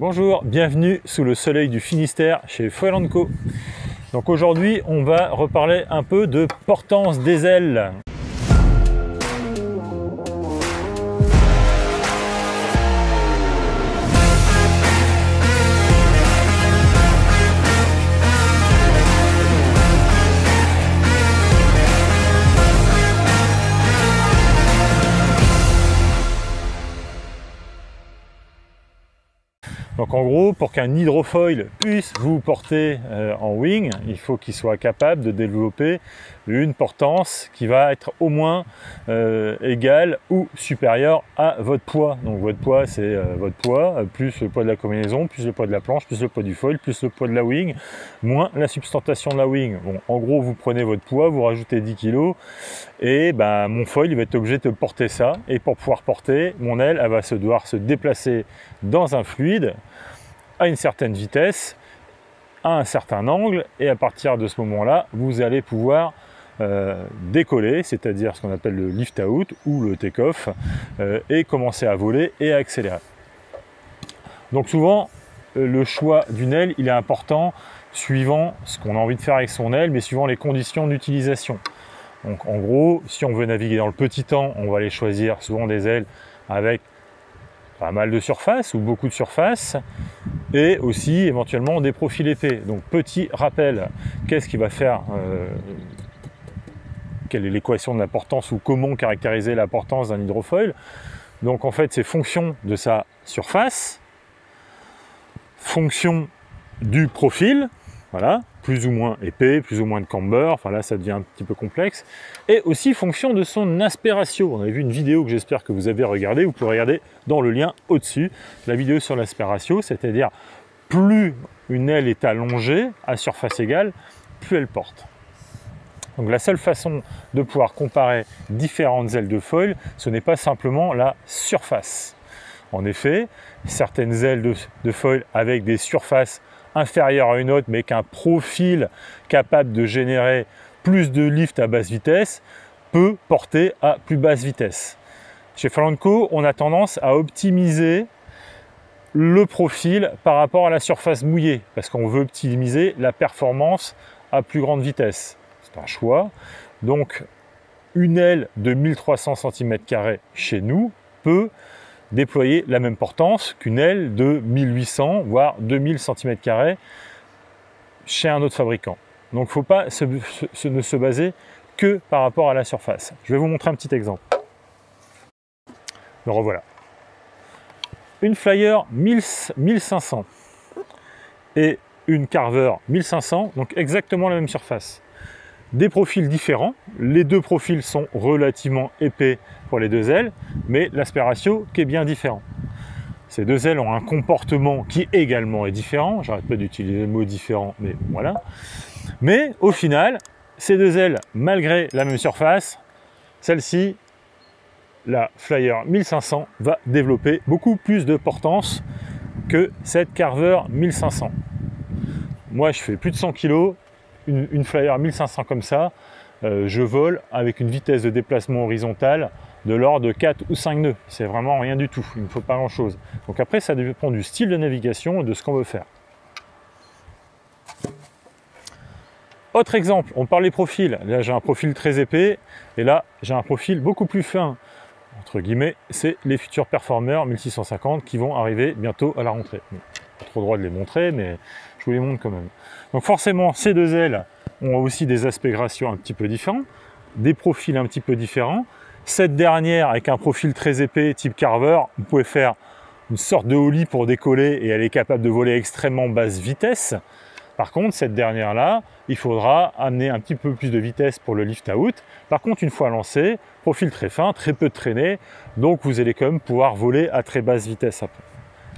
Bonjour, bienvenue sous le soleil du Finistère chez Foil Co. Donc aujourd'hui, on va reparler un peu de portance des ailes. Donc en gros, pour qu'un hydrofoil puisse vous porter euh, en wing, il faut qu'il soit capable de développer une portance qui va être au moins euh, égale ou supérieure à votre poids. Donc votre poids, c'est euh, votre poids, plus le poids de la combinaison, plus le poids de la planche, plus le poids du foil, plus le poids de la wing, moins la substantation de la wing. Bon, en gros, vous prenez votre poids, vous rajoutez 10 kg, et ben, mon foil, il va être obligé de porter ça. Et pour pouvoir porter, mon aile, elle va se devoir se déplacer dans un fluide à une certaine vitesse, à un certain angle, et à partir de ce moment-là, vous allez pouvoir euh, décoller, c'est-à-dire ce qu'on appelle le lift out ou le take-off, euh, et commencer à voler et à accélérer. Donc souvent, euh, le choix d'une aile, il est important suivant ce qu'on a envie de faire avec son aile, mais suivant les conditions d'utilisation. Donc en gros, si on veut naviguer dans le petit temps, on va aller choisir souvent des ailes avec pas mal de surface ou beaucoup de surface et aussi éventuellement des profils épais. Donc petit rappel, qu'est-ce qui va faire euh, quelle est l'équation de l'importance ou comment caractériser l'importance d'un hydrofoil? Donc en fait c'est fonction de sa surface, fonction du profil, voilà, plus ou moins épais, plus ou moins de camber, enfin là ça devient un petit peu complexe, et aussi fonction de son aspect. On avait vu une vidéo que j'espère que vous avez regardée, vous pouvez regarder dans le lien au-dessus, la vidéo sur l'aspect c'est-à-dire plus une aile est allongée à surface égale, plus elle porte. Donc la seule façon de pouvoir comparer différentes ailes de foil, ce n'est pas simplement la surface. En effet, certaines ailes de, foil avec des surfaces inférieure à une autre, mais qu'un profil capable de générer plus de lift à basse vitesse peut porter à plus basse vitesse. Chez Flanco, on a tendance à optimiser le profil par rapport à la surface mouillée, parce qu'on veut optimiser la performance à plus grande vitesse. C'est un choix. Donc, une aile de 1300 cm chez nous peut déployer la même portance qu'une aile de 1800 voire 2000 cm chez un autre fabricant. Donc il ne faut pas ne se baser que par rapport à la surface. Je vais vous montrer un petit exemple. Le revoilà. Une Flyer 1500 et une Carver 1500, donc exactement la même surface des profils différents. Les deux profils sont relativement épais pour les deux ailes, mais l'aspect ratio qui est bien différent. Ces deux ailes ont un comportement qui également est différent. J'arrête pas d'utiliser le mot différent, mais voilà. Mais au final, ces deux ailes, malgré la même surface, celle-ci, la Flyer 1500, va développer beaucoup plus de portance que cette Carver 1500. Moi, je fais plus de 100 kg, une, Flyer 1500 comme ça, euh, je vole avec une vitesse de déplacement horizontale de l'ordre de 4 ou 5 nœuds. C'est vraiment rien du tout, il ne faut pas grand chose. Donc après, ça dépend du style de navigation et de ce qu'on veut faire. Autre exemple, on parle des profils. Là, j'ai un profil très épais et là, j'ai un profil beaucoup plus fin. Entre guillemets, c'est les futurs performeurs 1650 qui vont arriver bientôt à la rentrée. Pas trop droit de les montrer, mais je vous les montre quand même. Donc forcément, ces deux ailes ont aussi des aspects gracieux un petit peu différents, des profils un petit peu différents. Cette dernière, avec un profil très épais, type carver, vous pouvez faire une sorte de holly pour décoller et elle est capable de voler extrêmement basse vitesse. Par contre, cette dernière-là, il faudra amener un petit peu plus de vitesse pour le lift out. Par contre, une fois lancé, profil très fin, très peu de traînée, donc vous allez quand même pouvoir voler à très basse vitesse après.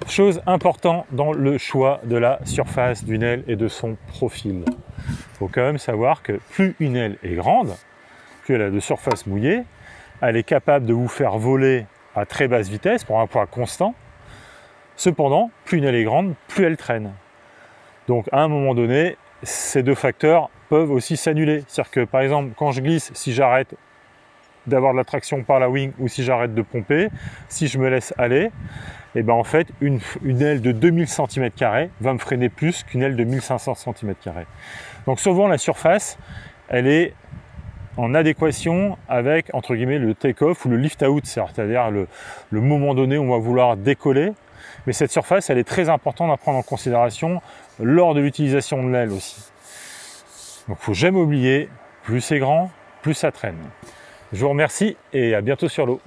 Chose importante dans le choix de la surface d'une aile et de son profil. Il faut quand même savoir que plus une aile est grande, plus elle a de surface mouillée, elle est capable de vous faire voler à très basse vitesse pour un poids constant. Cependant, plus une aile est grande, plus elle traîne. Donc à un moment donné, ces deux facteurs peuvent aussi s'annuler. C'est-à-dire que par exemple, quand je glisse, si j'arrête d'avoir de la traction par la wing ou si j'arrête de pomper, si je me laisse aller, et ben en fait une, aile de 2000 cm va me freiner plus qu'une aile de 1500 cm. Donc souvent la surface, elle est en adéquation avec entre guillemets le take-off ou le lift-out, c'est-à-dire le, le, moment donné où on va vouloir décoller. Mais cette surface, elle est très importante à prendre en considération lors de l'utilisation de l'aile aussi. Donc faut jamais oublier, plus c'est grand, plus ça traîne. Je vous remercie et à bientôt sur l'eau.